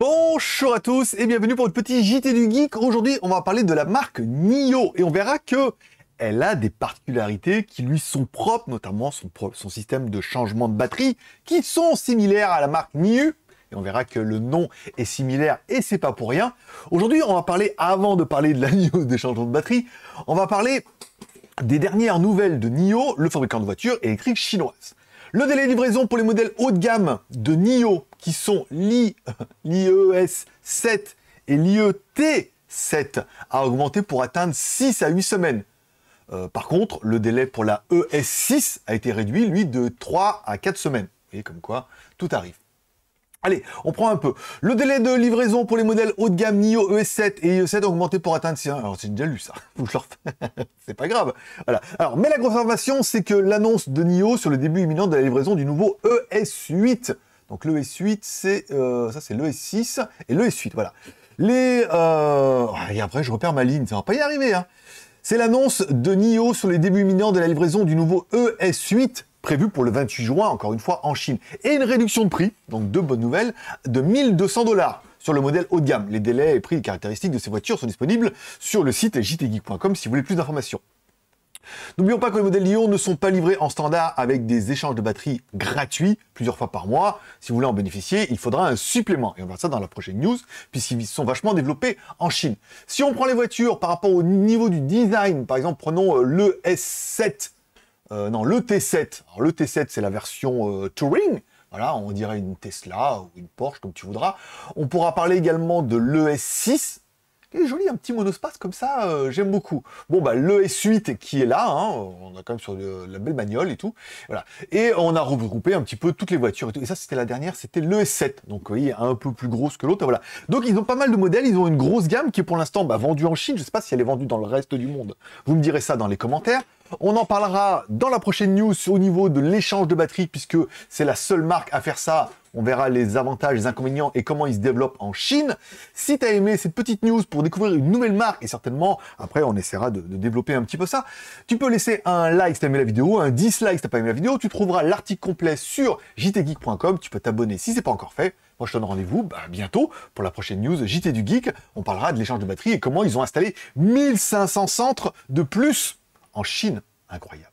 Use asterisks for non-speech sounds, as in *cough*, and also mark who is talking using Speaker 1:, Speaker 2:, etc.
Speaker 1: Bonjour à tous et bienvenue pour le petit JT du Geek. Aujourd'hui, on va parler de la marque NIO et on verra que elle a des particularités qui lui sont propres, notamment son, système de changement de batterie, qui sont similaires à la marque NIU. Et on verra que le nom est similaire et c'est pas pour rien. Aujourd'hui, on va parler, avant de parler de la *laughs* NIO des changements de batterie, on va parler des dernières nouvelles de NIO, le fabricant de voitures électriques chinoises. Le délai de livraison pour les modèles haut de gamme de NIO, qui sont l'IES *laughs* 7 et l'IET 7, a augmenté pour atteindre 6 à 8 semaines. Euh, par contre, le délai pour la ES6 a été réduit, lui, de 3 à 4 semaines. Et comme quoi, tout arrive. Allez, on prend un peu. Le délai de livraison pour les modèles haut de gamme NIO ES7 et IE7 a augmenté pour atteindre... Alors, j'ai déjà lu ça. *laughs* *laughs* c'est pas grave. Voilà. Alors, mais la grosse information, c'est que l'annonce de NIO sur le début imminent de la livraison du nouveau ES8. Donc, le ES8, c'est... Euh, ça, c'est le l'ES6 et le l'ES8, voilà. Les... Euh... Et après, je repère ma ligne. Ça va pas y arriver, hein. C'est l'annonce de NIO sur les débuts imminents de la livraison du nouveau ES8 prévu pour le 28 juin, encore une fois, en Chine. Et une réduction de prix, donc deux bonnes nouvelles, de 1200 dollars sur le modèle haut de gamme. Les délais et prix et caractéristiques de ces voitures sont disponibles sur le site jtgeek.com si vous voulez plus d'informations. N'oublions pas que les modèles Lyon ne sont pas livrés en standard avec des échanges de batteries gratuits plusieurs fois par mois. Si vous voulez en bénéficier, il faudra un supplément. Et on verra ça dans la prochaine news, puisqu'ils sont vachement développés en Chine. Si on prend les voitures par rapport au niveau du design, par exemple, prenons euh, le S7 euh, non, le T7. Alors, le T7, c'est la version euh, Touring. Voilà, on dirait une Tesla ou une Porsche, comme tu voudras. On pourra parler également de l'ES6, joli, un petit monospace comme ça, euh, j'aime beaucoup. Bon, bah, l'ES8 qui est là, hein, on a quand même sur la belle bagnole et tout. Voilà. Et on a regroupé un petit peu toutes les voitures et tout. Et ça, c'était la dernière, c'était l'ES7. Donc, vous voyez, un peu plus grosse que l'autre. Voilà. Donc, ils ont pas mal de modèles. Ils ont une grosse gamme qui est pour l'instant bah, vendue en Chine. Je sais pas si elle est vendue dans le reste du monde. Vous me direz ça dans les commentaires. On en parlera dans la prochaine news au niveau de l'échange de batterie, puisque c'est la seule marque à faire ça. On verra les avantages, les inconvénients et comment ils se développent en Chine. Si tu as aimé cette petite news pour découvrir une nouvelle marque, et certainement, après, on essaiera de, développer un petit peu ça, tu peux laisser un like si tu aimé la vidéo, un dislike si tu pas aimé la vidéo. Tu trouveras l'article complet sur jtgeek.com. Tu peux t'abonner si c'est pas encore fait. Moi, je te donne rendez-vous bah, bientôt pour la prochaine news JT du Geek. On parlera de l'échange de batterie et comment ils ont installé 1500 centres de plus en Chine. Incroyable.